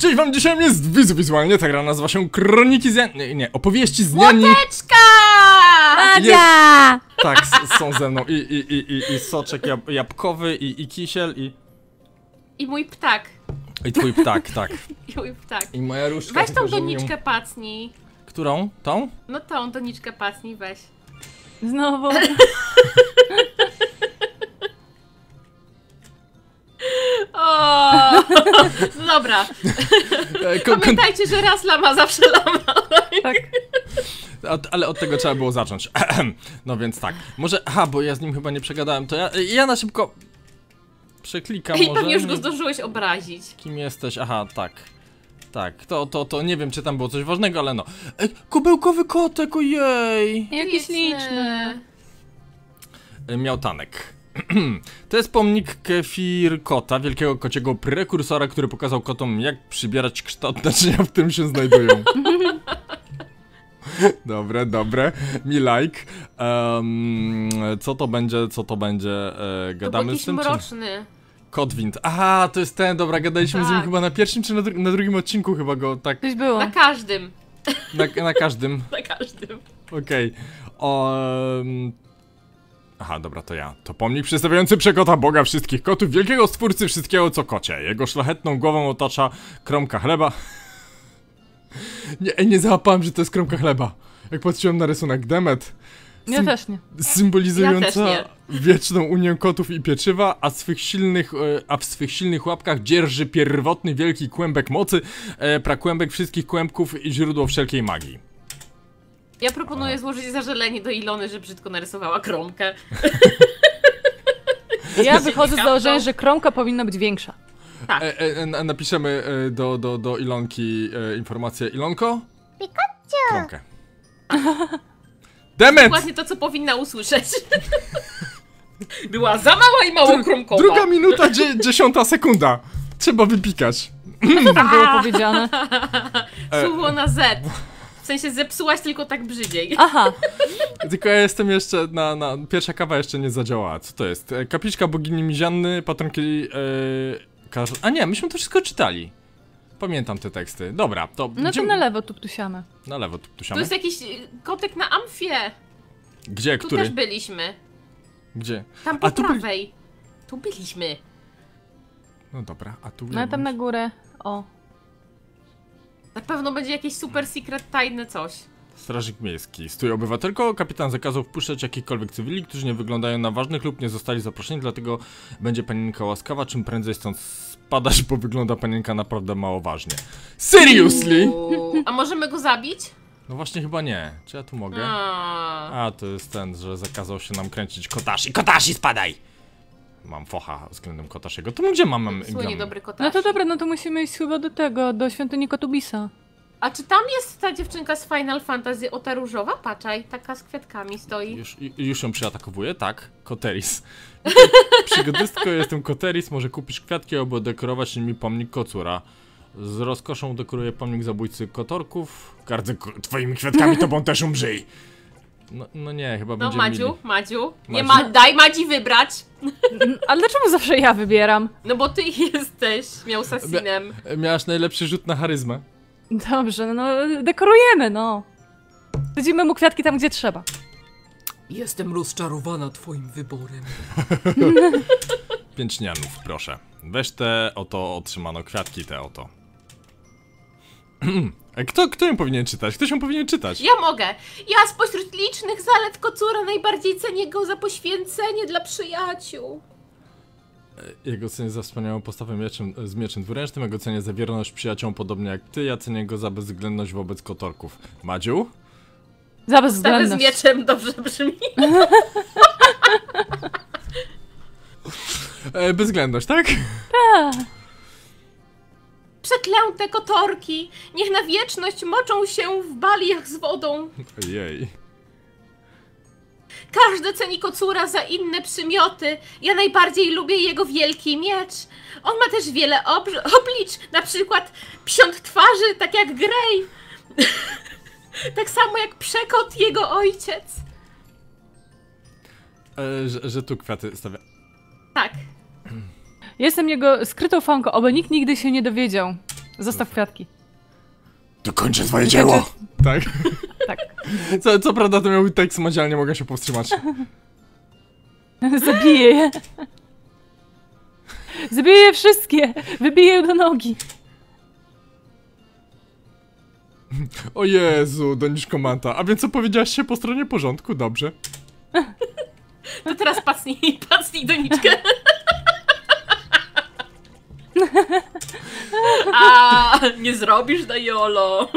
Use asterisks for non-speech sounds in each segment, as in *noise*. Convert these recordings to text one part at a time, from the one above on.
Cześć wam, dzisiaj jest wizualnie, ta gra nazywa się Kroniki z Jan... Nie, nie, opowieści z Jani. Łoteczka! Madzia! Tak, są ze mną i, i, i, i, i soczek jab jabłkowy, i, i kisiel, i... I mój ptak. I twój ptak, tak. *laughs* I mój ptak. I moja różdżka. Weź tą doniczkę pacnij. Którą? Tą? No tą doniczkę pacnij, weź. Znowu. *laughs* O! No dobra. E, Pamiętajcie, że raz lama, zawsze lama. Tak. Od, ale od tego trzeba było zacząć. *clears throat* No więc tak. Może. Aha, bo ja z nim chyba nie przegadałem, to ja, ja na szybko. Przeklikam I może. pewnie już go zdążyłeś obrazić. Kim jesteś? Aha, tak. Tak, to, to, to nie wiem, czy tam było coś ważnego, ale no. E, kubełkowy kotek, ojej! Jakiś liczny. E, Miał tanek. *clears throat* To jest pomnik Kefir Kota, wielkiego kociego prekursora, który pokazał kotom, jak przybierać kształt naczynia, *laughs* w którym się znajdują. *laughs* Dobre, dobre. Mi like. Em, co to będzie, co to będzie? E, To gadamy z jakiś tym, czy... mroczny. Kotwind. Aha, to jest ten, dobra, gadaliśmy z nim Tak. chyba na pierwszym czy na, dru na drugim odcinku chyba go tak Coś było. Na każdym. na, na każdym. *laughs* Na każdym. Okej. O, em, Aha, dobra, to ja. To pomnik przedstawiający przekota Boga wszystkich kotów, wielkiego stwórcy wszystkiego co kocie. Jego szlachetną głową otacza kromka chleba. *laughs* Nie, ej, nie załapałem, że to jest kromka chleba. Jak patrzyłem na rysunek Demet, Ja też nie. symbolizująca Ja też wieczną unię kotów i pieczywa, a, swych silnych, e, a w swych silnych łapkach dzierży pierwotny wielki kłębek mocy, e, prakłębek wszystkich kłębków i źródło wszelkiej magii. Ja proponuję złożyć zażalenie do Ilony, że brzydko narysowała kromkę. *laughs* Ja wychodzę z założenia, że kromka powinna być większa. Tak. E, e, na- napiszemy e, do, do, do Ilonki e, informację. Ilonko? Pikachu! Kromkę. Demet! Dokładnie to, co powinna usłyszeć. *laughs* Była za mała i mało kromkowa. Druga minuta, dzie, dziesiąta sekunda. Trzeba wypikać. Co tam było powiedziane? E, *laughs* Słowo na Z. W sensie zepsułaś tylko tak brzydziej. *laughs* Aha, Tylko ja jestem jeszcze na, na... Pierwsza kawa jeszcze nie zadziałała. Co to jest? E, Kapliczka bogini Mizianny, patronki... E, Kar... A nie, myśmy to wszystko czytali. Pamiętam te teksty. Dobra, to... no to na lewo tu ptusiamy. Na lewo, tu, tu Tu siamy. jest jakiś y, kotek na amfie. Gdzie, Tu który? też byliśmy. Gdzie? Tam po A tu byli- prawej. Tu byliśmy. No dobra, a tu... No tam na górę. O. Na pewno będzie jakieś super secret tajne coś. Strażnik miejski. Stój obywatelko, kapitan zakazał wpuszczać jakichkolwiek cywili, którzy nie wyglądają na ważnych lub nie zostali zaproszeni, dlatego będzie panienka łaskawa, czym prędzej stąd spadasz, bo wygląda panienka naprawdę mało ważnie. Seriously? Uuu. A możemy go zabić? No właśnie chyba nie. Czy ja tu mogę? A. A, to jest ten, że zakazał się nam kręcić kotashi. Kotashi, spadaj! Mam focha względem kotashiego. To gdzie mam? mam Słynie dobry kotaś. No to dobra, no to musimy iść chyba do tego, do świątyni Kotubisa. A czy tam jest ta dziewczynka z Final Fantasy, o ta różowa? Patrzaj, taka z kwiatkami stoi. Już, już ją przyatakowuje? Tak, Koteris. *laughs* Przygodystko, jestem Koteris, może kupisz kwiatki albo dekorować nimi pomnik kocura. Z rozkoszą dekoruję pomnik zabójcy kotorków. Gardzę twoimi kwiatkami, tobą też umrzyj! No, no nie, chyba No będzie Madziu, mili. Madziu, nie Madziu? ma, daj Madzi wybrać. Ale dlaczego zawsze ja wybieram? No bo ty *laughs* jesteś miał assassinem. E, Miałaś najlepszy rzut na charyzmę. Dobrze, no dekorujemy, no. Wsadzimy mu kwiatki tam, gdzie trzeba. Jestem rozczarowana twoim wyborem. *laughs* Pięcznianów, proszę. Weź te oto otrzymano kwiatki, te oto. E, Kto, kto ją powinien czytać? Ktoś ją powinien czytać. Ja mogę. Ja spośród licznych zalet kocura najbardziej cenię go za poświęcenie dla przyjaciół. Jego cenię za wspaniałą postawę mieczem, z mieczem dwuręcznym, jego cenię za wierność przyjaciołom podobnie jak ty, ja cenię go za bezwzględność wobec kotorków. Madziu? Za Stawę z bezwzględność. mieczem dobrze brzmi. *laughs* E, bezwzględność, tak? Przeklęte kotorki, niech na wieczność moczą się w baliach z wodą. Jej. Każdy ceni kocura za inne przymioty. Ja najbardziej lubię jego wielki miecz. On ma też wiele oblicz, na przykład psiąt twarzy, tak jak Grey. *laughs* tak samo jak przekot jego ojciec. E, że, że tu kwiaty stawia. Tak. Jestem jego skrytą fanką, oby nikt nigdy się nie dowiedział. Zostaw kwiatki. Dokończę swoje Dokończę- dzieło! Tak? *laughs* Tak. Co, co prawda to miał być tekst ale nie mogę się powstrzymać. *laughs* Zabiję je. Zabiję je wszystkie. Wybiję je do nogi. O Jezu, doniczko Manta. A więc co powiedziałaś się po stronie porządku? Dobrze. *laughs* To teraz pacnij, pacnij doniczkę. A nie zrobisz na jolo.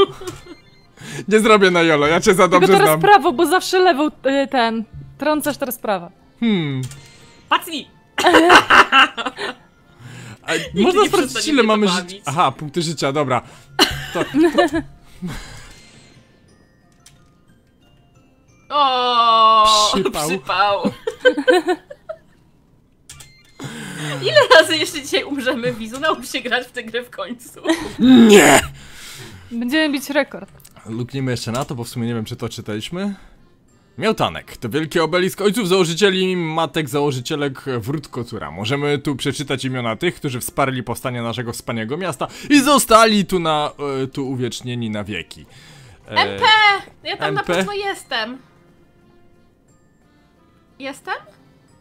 Nie zrobię na jolo, ja cię za Tylko dobrze teraz znam. prawo, bo zawsze lewą y, ten. Trącasz teraz prawa. Hmm. Pacnij. A, można nie sprawdzić przestanie ile mnie mamy to życia. bawić. Aha, punkty życia, dobra. To, *laughs* O, Przypał. przypał. *laughs* *laughs* Ile razy jeszcze dzisiaj umrzemy, Wizu? Naucz się grać w tę grę w końcu. nie! Będziemy bić rekord. Luknijmy jeszcze na to, bo w sumie nie wiem czy to czytaliśmy. Miałtanek to wielki obelisk ojców założycieli, matek założycielek wrót Kocura. Możemy tu przeczytać imiona tych, którzy wsparli powstanie naszego wspaniałego miasta i zostali tu na, e, tu uwiecznieni na wieki. E, MP! Ja tam na MP? pewno jestem. Jestem?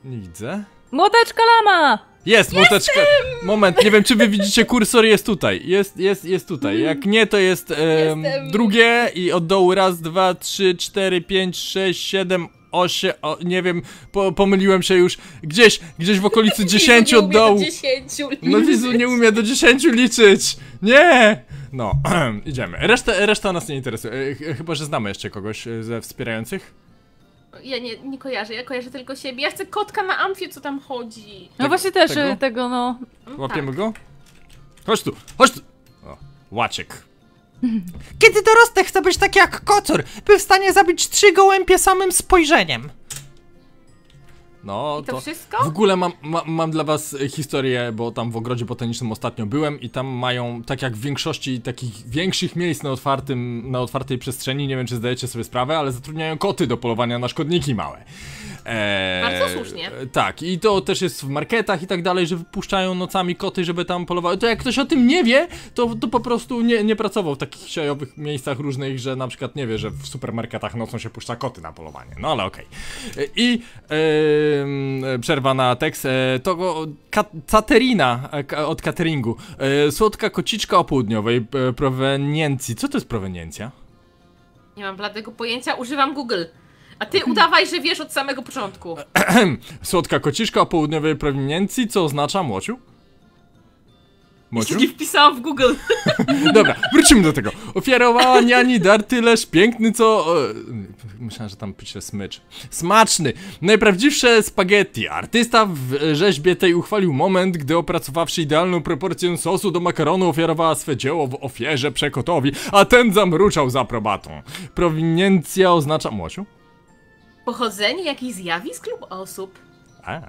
Nie widzę. Młoteczka lama! Jest, młoteczka. Moment, nie wiem czy wy widzicie, kursor jest tutaj. Jest, jest, jest tutaj. Jak nie, to jest em, Jestem. drugie i od dołu raz, dwa, trzy, cztery, pięć, sześć, siedem, osiem, o, nie wiem, po, pomyliłem się już. Gdzieś, gdzieś w okolicy dziesięciu od dołu. 10 No Wizu nie umie do 10 liczyć! Nie! No, *clears throat* idziemy. Reszta, reszta nas nie interesuje. E, ch- Chyba, że znamy jeszcze kogoś e, ze wspierających. Ja nie, nie kojarzę, ja kojarzę tylko siebie. Ja chcę kotka na amfie, co tam chodzi. No Tego- właśnie też tego? tego, tego no. Mm, Łapiemy tak. go? Chodź tu, chodź tu! O, łaczek. Kiedy dorosnę, chcę być taki jak kocur, by w stanie zabić trzy gołębie samym spojrzeniem. No, I to to... wszystko? W ogóle mam, ma, mam dla was e, historię, bo tam w ogrodzie botanicznym ostatnio byłem i tam mają, tak jak w większości takich większych miejsc na otwartym, na otwartej przestrzeni, nie wiem czy zdajecie sobie sprawę, ale zatrudniają koty do polowania na szkodniki małe. Eee, Bardzo słusznie. Tak, i to też jest w marketach i tak dalej, że wypuszczają nocami koty, żeby tam polowały. To jak ktoś o tym nie wie, to, to po prostu nie, nie pracował w takich siejowych miejscach różnych, że na przykład nie wie, że w supermarketach nocą się puszcza koty na polowanie. No ale okej. E, I em, przerwa na tekst. E, to go- ka, Caterina e, od cateringu. E, słodka kociczka o południowej e, proweniencji. Co to jest proweniencja? Nie mam bladego pojęcia, używam Google. A ty udawaj, że wiesz od samego początku. *clears throat* Słodka kociczka o południowej proweniencji, co oznacza Młociu? Młociu? Nie wpisałam w Google. *laughs* Dobra, wrócimy do tego. Ofiarowała niani dar tyleż piękny, co... Myślałem, że tam pisze smycz. Smaczny. Najprawdziwsze spaghetti. Artysta w rzeźbie tej uchwalił moment, gdy opracowawszy idealną proporcję sosu do makaronu, ofiarowała swe dzieło w ofierze przekotowi, a ten zamruczał z aprobatą. Prowiniencja oznacza... Młociu? Pochodzenie jakichś zjawisk lub osób. A.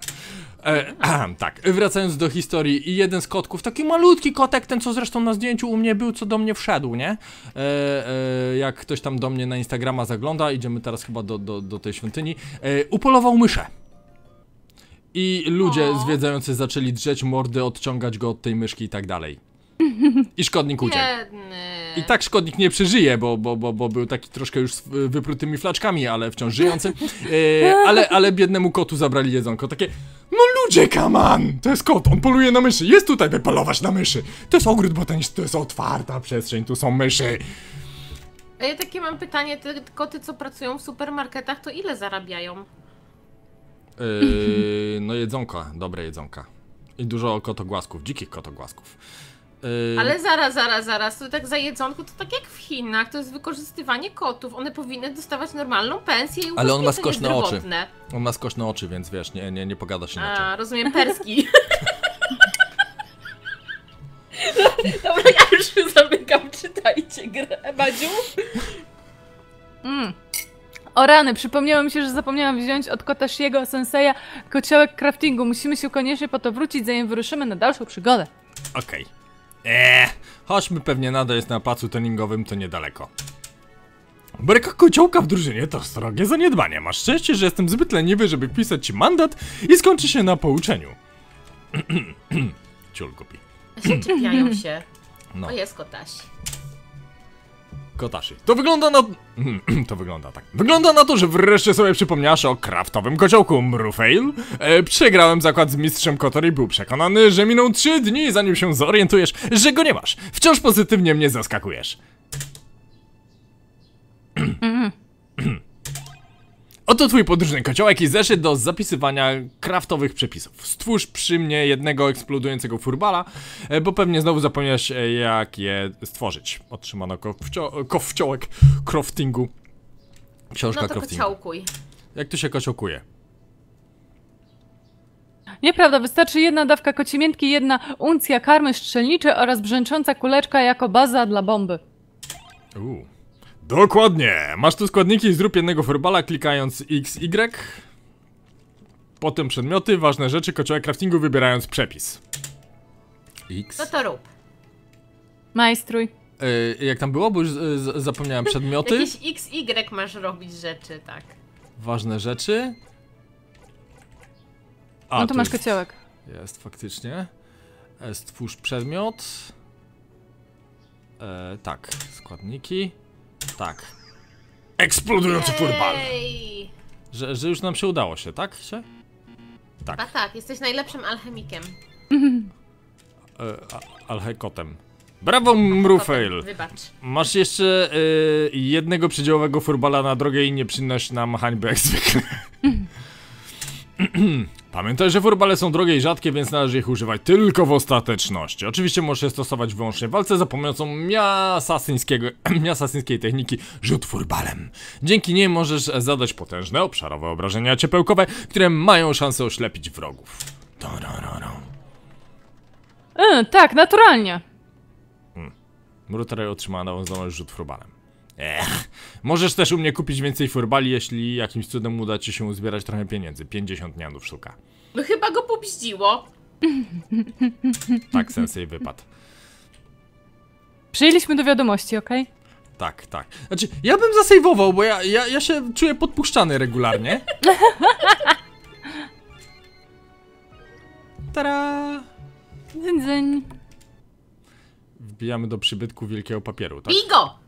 E, ahem, tak, wracając do historii, i jeden z kotków, taki malutki kotek, ten co zresztą na zdjęciu u mnie był, co do mnie wszedł, nie? E, e, jak ktoś tam do mnie na Instagrama zagląda, idziemy teraz chyba do, do, do tej świątyni, e, upolował myszę. I ludzie O. zwiedzający zaczęli drzeć mordy, odciągać go od tej myszki i tak dalej. I szkodnik uciekł. Biedny. I tak szkodnik nie przeżyje, bo, bo, bo, bo był taki troszkę już z wyprutymi flaczkami, ale wciąż żyjący. E, ale, ale biednemu kotu zabrali jedzonko. Takie, no ludzie, kaman! To jest kot, on poluje na myszy. Jest tutaj, by polować na myszy. To jest ogród botaniczny, to jest otwarta przestrzeń, tu są myszy. A ja takie mam pytanie, te koty, co pracują w supermarketach, to ile zarabiają? E, no jedzonka, dobre jedzonka. I dużo kotogłasków, dzikich kotogłasków. E, Ale zaraz, zaraz, zaraz, to tak za jedzonku, to tak jak w Chinach, to jest wykorzystywanie kotów. One powinny dostawać normalną pensję i Ale on ma skośne oczy. On ma skośne oczy, więc wiesz, nie, nie, nie pogada się inaczej. A, rozumiem, perski. *laughs* Dobra, ja już zamykam, czytajcie grę. Badziu? Mm. O rany, przypomniało mi się, że zapomniałam wziąć od kota Shiego Senseja kociołek craftingu. Musimy się koniecznie po to wrócić, zanim wyruszymy na dalszą przygodę. Okej. Eee, chodźmy pewnie nadal jest na placu treningowym, to niedaleko. Brak kociołka w drużynie to srogie zaniedbanie. Masz szczęście, że jestem zbyt leniwy, żeby wpisać ci mandat i skończy się na pouczeniu. *clears throat* Ciul głupi. Się czepiają się. No. Jest kotasi. Kotashi. To wygląda na... *clears throat* to wygląda tak. Wygląda na to, że wreszcie sobie przypomniałaś o kraftowym kociołku Mrufail. E, przegrałem zakład z mistrzem Kotor i był przekonany, że miną 3 dni, zanim się zorientujesz, że go nie masz. Wciąż pozytywnie mnie zaskakujesz. *clears throat* Oto twój podróżny kociołek i zeszyt do zapisywania kraftowych przepisów. Stwórz przy mnie jednego eksplodującego furbala, e, bo pewnie znowu zapomniałeś e, jak je stworzyć. Otrzymano kowcio- kowciołek craftingu. Książka No to craftingu. kociołkuj. Jak tu się kociołkuje? Nieprawda, wystarczy jedna dawka kocimiętki, jedna uncja karmy strzelniczej oraz brzęcząca kuleczka jako baza dla bomby. Uuu. Dokładnie! Masz tu składniki i zrób jednego furbala klikając XY. Potem przedmioty, ważne rzeczy, kociołek craftingu wybierając przepis. X. No to rób. Majstruj. E, jak tam było? Bo już z- zapomniałem przedmioty. Jakieś XY masz robić rzeczy, tak. Ważne rzeczy. A, No to masz kociołek. jest faktycznie. E, stwórz przedmiot. E, tak, składniki. Tak. Eksplodujący furbal. Ej! Że, że już nam się udało się, tak? Się? A Tak. tak, jesteś najlepszym alchemikiem. E, a- alhekotem. Brawo, Mrufail! Wybacz. Masz jeszcze e, jednego przedziałowego furbala na drogę i nie przynoś nam hańby jak zwykle. *clears throat* *laughs* Pamiętaj, że furbale są drogie i rzadkie, więc należy ich używać tylko w ostateczności. Oczywiście możesz je stosować wyłącznie w walce za pomocą miasasyńskiego, *clears throat* miasasyńskiej techniki rzut furbalem. Dzięki niej możesz zadać potężne, obszarowe obrażenia ciepełkowe, które mają szansę oślepić wrogów. E, tak, naturalnie. Mrutaraj otrzymała nową zdolność rzut furbalem. Ech. Możesz też u mnie kupić więcej furbali, jeśli jakimś cudem uda ci się uzbierać trochę pieniędzy. 50 nianów sztuka. No chyba go pobździło. Tak, sensej wypadł. Przyjęliśmy do wiadomości, okej? Tak, tak. Znaczy, ja bym zasejwował, bo ja, ja, ja się czuję podpuszczany regularnie. *laughs* Tara! Dzyń, dzyń. Wbijamy do przybytku wielkiego papieru, tak? Bigo!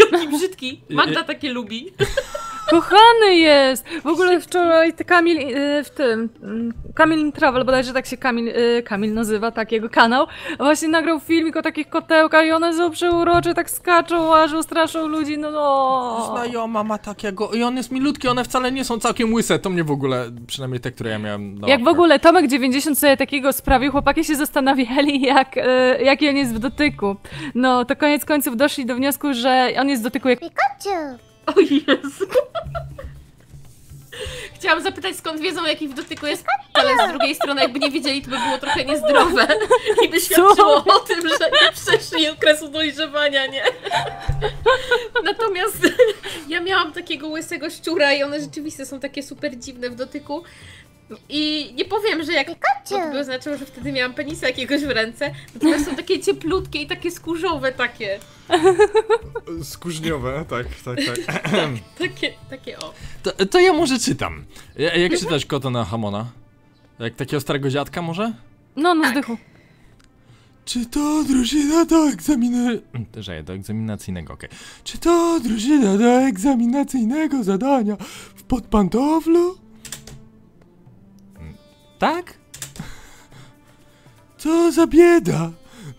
Jaki brzydki. Magda takie lubi. Kochany jest! W ogóle wczoraj Kamil y, w tym. mm, Kamil Travel, bodajże tak się Kamil, y, Kamil nazywa, tak, jego kanał. Właśnie nagrał filmik o takich kotełkach i one są przeurocze, tak skaczą, łażą, straszą ludzi, no no. Znajoma ma takiego i on jest milutki, one wcale nie są całkiem łyse, to mnie w ogóle, przynajmniej te, które ja miałem na Jak w ogóle Tomek 90 sobie takiego sprawił, chłopaki się zastanawiali, *laughs* jak, y, jaki on jest w dotyku. No, to koniec końców doszli do wniosku, że on jest w dotyku jak O Jezu. *laughs* Chciałam zapytać, skąd wiedzą, jaki w dotyku jest, ale z drugiej strony, jakby nie wiedzieli, to by było trochę niezdrowe. I by świadczyło o tym, że nie przeszli okresu dojrzewania, nie? Natomiast ja miałam takiego łysego szczura i one rzeczywiście są takie super dziwne w dotyku. I nie powiem, że jak to by oznaczało, że wtedy miałam penisa jakiegoś w ręce, natomiast są takie cieplutkie i takie skórzowe takie. Skórzniowe, tak, tak, tak. *laughs* *clears throat* Takie, takie o. To, to ja może czytam. Ja, jak czytać kota na Hamona? Jak takiego starego dziadka może? No, no zdychu. Czy to drużyna do egzaminu... Że do egzaminacyjnego, okej. Czy to drużyna do egzaminacyjnego zadania w podpantoflu? Tak? Co za bieda!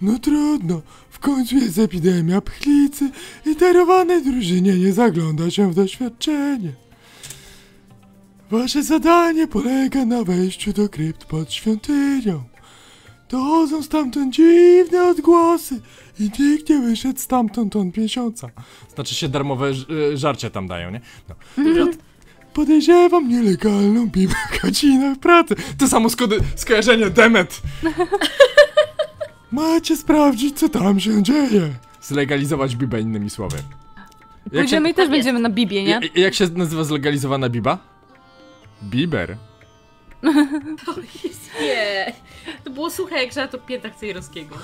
No trudno, w końcu jest epidemia pchlicy i darowanej drużynie nie zagląda się w doświadczenie. Wasze zadanie polega na wejściu do krypt pod świątynią. Dochodzą stamtąd dziwne odgłosy i nikt nie wyszedł stamtąd od miesiąca. Znaczy się darmowe y, żarcie tam dają, nie? No. Podejrzewam nielegalną bibę godzinę w pracy. To samo skody- skojarzenie, demet! *laughs* Macie sprawdzić, co tam się dzieje. Zlegalizować bibę innymi słowy. Jak się, Pójdziemy i też Tak jest. będziemy na Bibie, nie? ja- jak się nazywa zlegalizowana biba? Biber. *laughs* Nie. To było suche jak żart o piętach Cejrowskiego.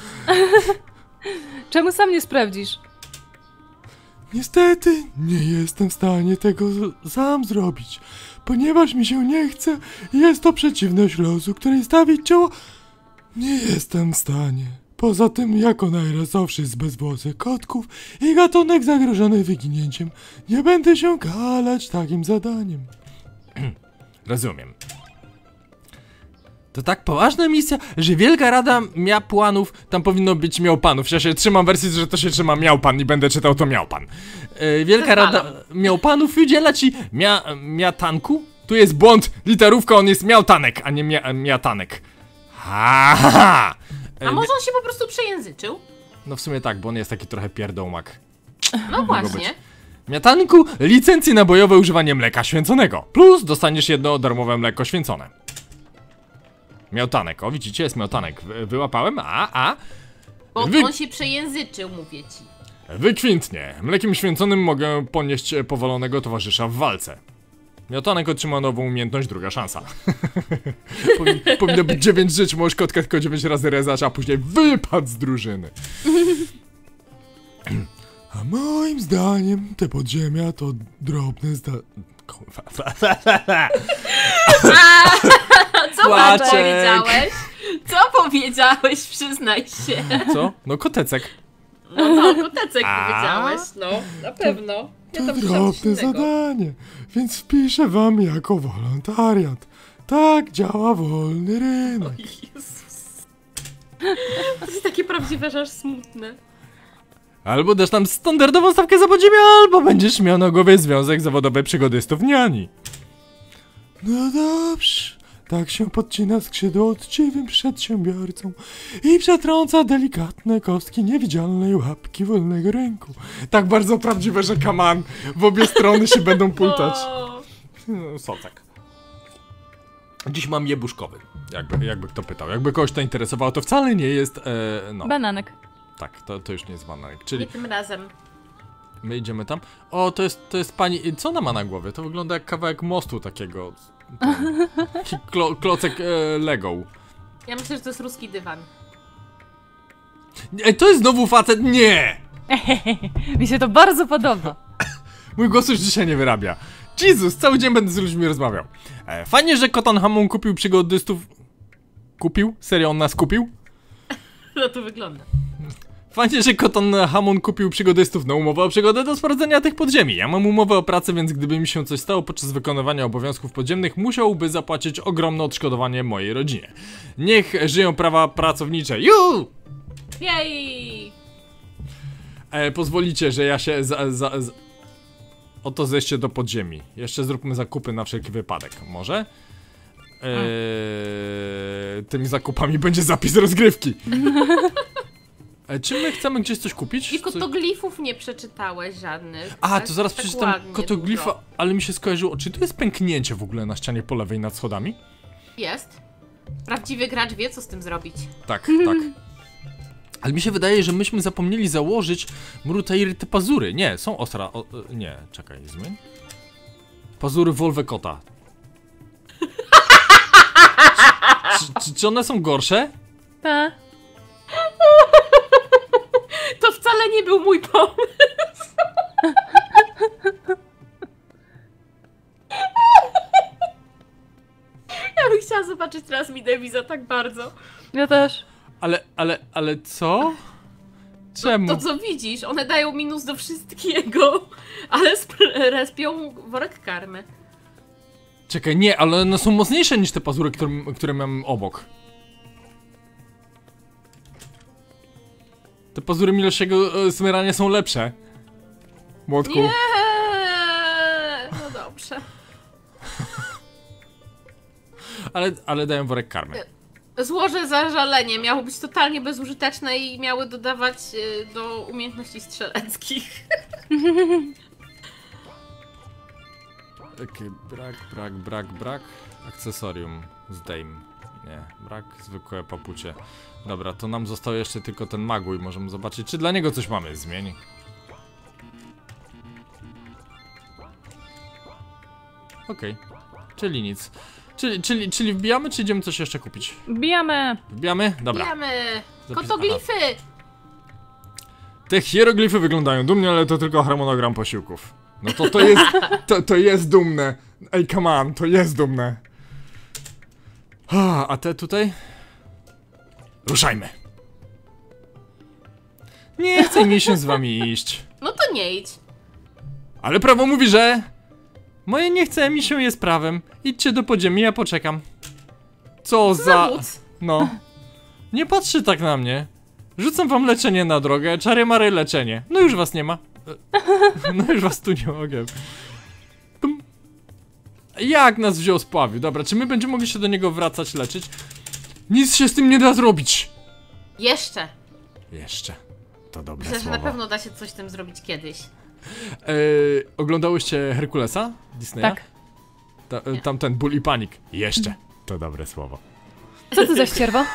*laughs* Czemu sam nie sprawdzisz? Niestety, nie jestem w stanie tego sam zrobić, ponieważ mi się nie chce i jest to przeciwność losu, której stawić czoło nie jestem w stanie. Poza tym, jako najrosowszy z bezwłosych kotków i gatunek zagrożony wyginięciem, nie będę się kalać takim zadaniem. *clears throat* Rozumiem. To tak poważna misja, że Wielka Rada Miałpanów, tam powinno być Miałpanów. Ja się trzymam wersji, że to się trzyma Miałpan i będę czytał to Miałpan. E, Wielka. Rada Miałpanów udziela ci mia, miatanku? Tu jest błąd, literówka, on jest miałtanek, a nie mia, miatanek. Ha, ha, ha. E, A może on się po prostu przejęzyczył? No w sumie tak, bo on jest taki trochę pierdołmak. No właśnie. Miatanku, licencję na bojowe używanie mleka święconego. Plus dostaniesz jedno darmowe mleko święcone. Miałtanek, o widzicie, jest miałtanek. Wy- Wyłapałem, a, a. Bo Wy- on się przejęzyczył, mówię ci. Wykwintnie. Mlekiem święconym mogę ponieść powalonego towarzysza w walce. Miałtanek otrzyma nową umiejętność, druga szansa. *laughs* Powin, powinno być 9 żyć, możesz kotka tylko 9 razy rezać, a później wypad z drużyny. *laughs* A moim zdaniem te podziemia to drobne zda... Kurwa. *laughs* Co Płaczek. powiedziałeś? Co powiedziałeś, przyznaj się. Co? No kotecek. No, no kotecek A? powiedziałeś, no, na pewno. Ja To drobne zadanie, więc wpiszę wam jako wolontariat. Tak działa wolny rynek. Jezus. To jest takie prawdziwe, że aż smutne. Albo dasz tam standardową stawkę za podziemia, albo będziesz miał na głowie Związek Zawodowy Przygodystów Niani. No dobrze. Tak się podcina skrzydło uczciwym przedsiębiorcom i przetrąca delikatne kostki niewidzialnej łapki wolnego rynku. Tak bardzo prawdziwe, że kaman w obie strony się będą *laughs* pultać. O, No, Socek. Dziś mam jebuszkowy, jakby, jakby kto pytał. Jakby kogoś to interesowało, to wcale nie jest, e, no, Bananek. tak, to, to już nie jest bananek. Czyli tym razem. my idziemy tam. O, to jest, to jest pani, co ona ma na głowie? To wygląda jak kawałek mostu takiego. Taki klo, klocek e, Lego. Ja myślę, że to jest ruski dywan. Ej, to jest znowu facet? Nie! *laughs* Mi się to bardzo podoba. *laughs* Mój głos już dzisiaj nie wyrabia. Jezus, cały dzień będę z ludźmi rozmawiał. E, fajnie, że Kotan Hamon kupił przygodystów... Kupił? Serio, on nas kupił? *laughs* No to wygląda. Fajnie, że Koton Hamon kupił przygodystów na umowę o przygodę do sprawdzenia tych podziemi. Ja mam umowę o pracę, więc gdyby mi się coś stało podczas wykonywania obowiązków podziemnych, musiałby zapłacić ogromne odszkodowanie mojej rodzinie. Niech żyją prawa pracownicze. Ju! Jej! E, pozwolicie, że ja się za, za, za... Oto zejście do podziemi. Jeszcze zróbmy zakupy na wszelki wypadek. Może? Eee, tymi zakupami będzie zapis rozgrywki. *laughs* E, czy my chcemy gdzieś coś kupić? I kotoglifów nie przeczytałeś żadnych. A, Tak- to zaraz tak przeczytam kotoglifa, dużo. ale mi się skojarzyło. Czy tu jest pęknięcie w ogóle na ścianie po lewej nad schodami? Jest. Prawdziwy gracz wie, co z tym zrobić. Tak, tak. *laughs* Ale mi się wydaje, że myśmy zapomnieli założyć Mrutairy te pazury. Nie, są ostra. O, e, nie, czekaj, zmień. Pazury Wolwe kota. *laughs* czy, czy, czy one są gorsze? Ta. Wcale nie był mój pomysł. Ja bym chciała zobaczyć teraz mi Devisa tak bardzo. Ja też. Ale, ale, ale co? Czemu? To co widzisz, one dają minus do wszystkiego, ale sp- respią worek karmy. Czekaj, nie, ale one są mocniejsze niż te pazury, które, które mam obok. Te pazury Milosiego e, smyrania są lepsze. Młotku. Nie, no dobrze. *laughs* Ale, ale dają worek karmy. Złoże zażalenie miało być totalnie bezużyteczne i miały dodawać y, do umiejętności strzeleckich. *laughs* Taki brak, brak, brak, brak. Akcesorium. Zdejm. Nie, brak, zwykłe papucie. Dobra, to nam został jeszcze tylko ten maguj. Możemy zobaczyć, czy dla niego coś mamy. Zmień. Okej, czyli nic. Czyli, czyli, czyli wbijamy, czy idziemy coś jeszcze kupić? Bijamy. Wbijamy? Dobra. Zapis- Kotoglify! Te hieroglify wyglądają dumnie, ale to tylko harmonogram posiłków. No to to jest, to, to jest dumne. Ej, come on, to jest dumne. A, a te tutaj? Ruszajmy. Nie chce mi się z wami *laughs* iść. No to nie idź. Ale prawo mówi, że... Moje nie chce mi się jest prawem. Idźcie do podziemi, ja poczekam. Co za... Zawód. No. Nie patrzy tak na mnie. Rzucam wam leczenie na drogę, czary mary leczenie. No już was nie ma. No już was tu nie mogę. Jak nas wziął z pławiu? Dobra, czy my będziemy mogli się do niego wracać, leczyć? Nic się z tym nie da zrobić. Jeszcze. Jeszcze. To dobre Myślę, że słowo. na pewno da się coś z tym zrobić kiedyś. E, oglądałyście Herkulesa? Disneya? Tak. Ta, e, tamten ból i panik. Jeszcze. To dobre słowo. Co to za ścierwa?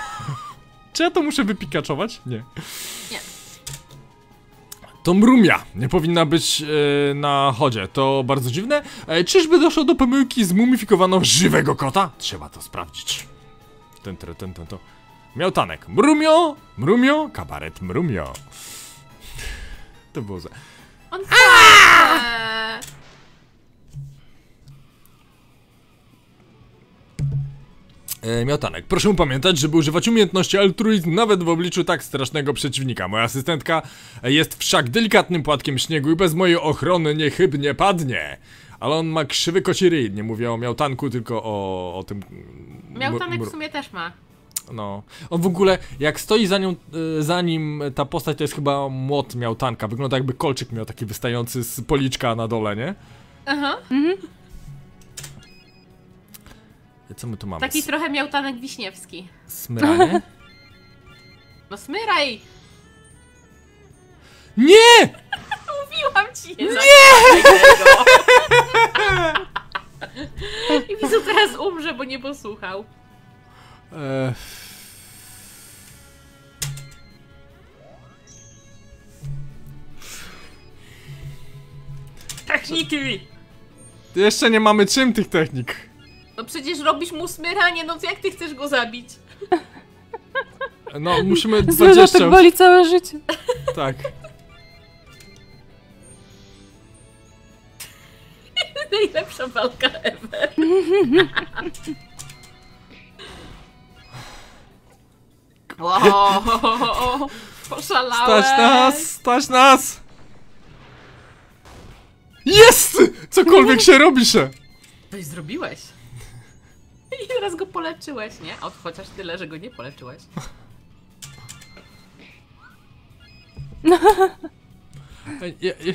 *laughs* Czy ja to muszę wypikaczować? Nie. Nie. To mrumia nie powinna być e, na chodzie. To bardzo dziwne. E, czyżby doszło do pomyłki z mumifikowaną żywego kota? Trzeba to sprawdzić. Ten, ten, ten, ten, to. Miałtanek. Mrumio! Mrumio! Kabaret mrumio. To było za... On E, Miałtanek, proszę pamiętać, żeby używać umiejętności altruizm nawet w obliczu tak strasznego przeciwnika. Moja asystentka jest wszak delikatnym płatkiem śniegu i bez mojej ochrony niechybnie padnie. Ale on ma krzywy koci ryj. Nie mówię o Miałtanku, tylko o, o tym... Miał mr- tanek w sumie też ma. No. On w ogóle, jak stoi za nią, e, za nim ta postać, to jest chyba młot Miałtanka. Wygląda jakby kolczyk miał taki wystający z policzka na dole, nie? Aha. Co my tu mamy? Taki trochę miał tanek wiśniewski. Smyranie? *laughs* No smyraj! Nie! *laughs* Mówiłam ci nie! *laughs* I widzę teraz umrze, bo nie posłuchał. Techniki! jeszcze nie mamy czym tych technik. No przecież robisz mu smyranie, no to jak ty chcesz go zabić? No, musimy Zwierzę 20. tak boli całe życie. Tak. *laughs* Najlepsza walka ever. *laughs* Wow, poszalałem. Stać nas! Stać nas! Jest! Cokolwiek się robi się! Coś zrobiłeś. I teraz go poleczyłeś, nie? Od chociaż tyle, że go nie poleczyłeś. Je-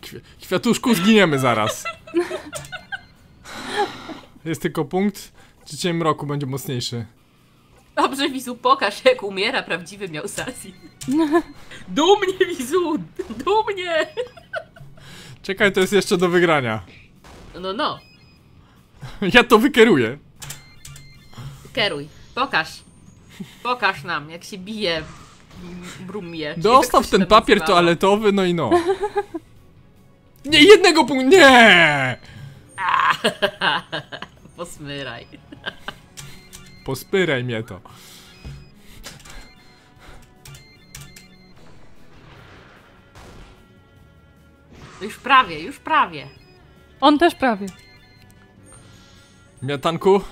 Kwi- Kwiatuszku, zginiemy zaraz. Jest tylko punkt. Cień mroku będzie mocniejszy. Dobrze, Wizu, pokaż jak umiera prawdziwy miał Sasi. *laughs* Dumnie, Wizu! Dumnie! Czekaj, to jest jeszcze do wygrania. No, no, *laughs* Ja to wykieruję. kieruj. Pokaż. Pokaż nam, jak się bije brumie. Dostaw ten papier nazywało. toaletowy, no i no. Nie, jednego punktu, nie! *laughs* Posmyraj. Pospyraj mnie to. Już prawie, już prawie. On też prawie. Miatanku? *laughs*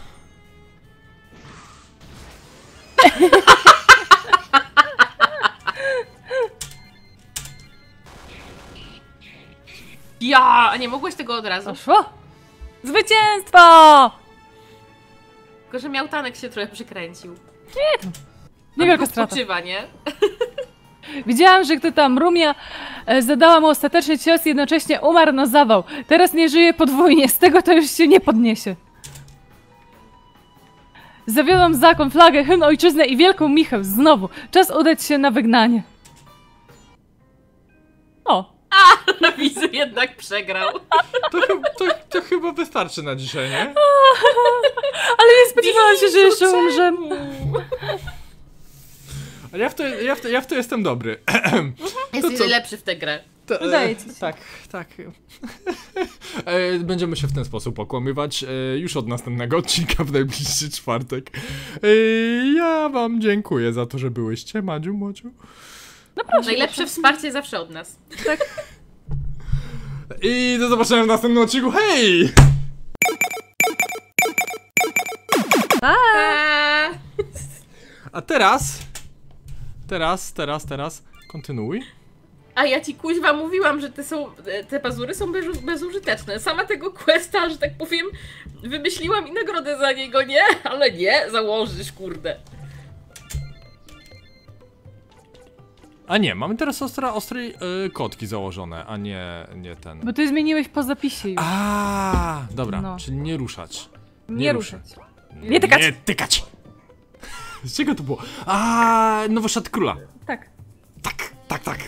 Ja, a nie mogłeś tego od razu. Poszło? Zwycięstwo! Tylko, że miał tanek się trochę przykręcił. Niewielka strata. Odpoczywa, nie? *laughs* Widziałam, że gdy ta mrumia e, zadała mu ostateczny cios, jednocześnie umarł na zawał. Teraz nie żyje podwójnie, z tego to już się nie podniesie. Zawiodłam zakon, flagę, hymn ojczyznę i wielką Michał. Znowu, czas udać się na wygnanie. O, *laughs* Wizu jednak przegrał. To, chyba- to, to chyba wystarczy na dzisiaj, nie? *laughs* ale nie spodziewałam się, że jeszcze umrze. Ja w to, ja w to, ja w to jestem dobry. *clears throat* Jesteś co? najlepszy w tę grę. Ci się. Tak, tak. *laughs* E, Będziemy się w ten sposób okłamywać e, już od następnego odcinka w najbliższy czwartek. E, Ja wam dziękuję za to, że byłyście, Madziu, Mociu. Najlepsze wsparcie zawsze od nas. I do zobaczenia w następnym odcinku. Hej! A teraz... Teraz, teraz, teraz... Kontynuuj. A ja ci kuźwa mówiłam, że te są, te pazury są bez, bezużyteczne. Sama tego questa, że tak powiem, wymyśliłam i nagrodę za niego, nie? Ale nie, założysz, kurde. A nie, mamy teraz ostra, ostrej y, kotki założone, a nie, nie ten. Bo ty zmieniłeś po zapisie już. A, dobra, No. czyli nie ruszać. nie nie ruszać. Nie, Nie tykać. Nie tykać! Z czego to było? A, nowoszat króla. Tak. Tak, tak, tak.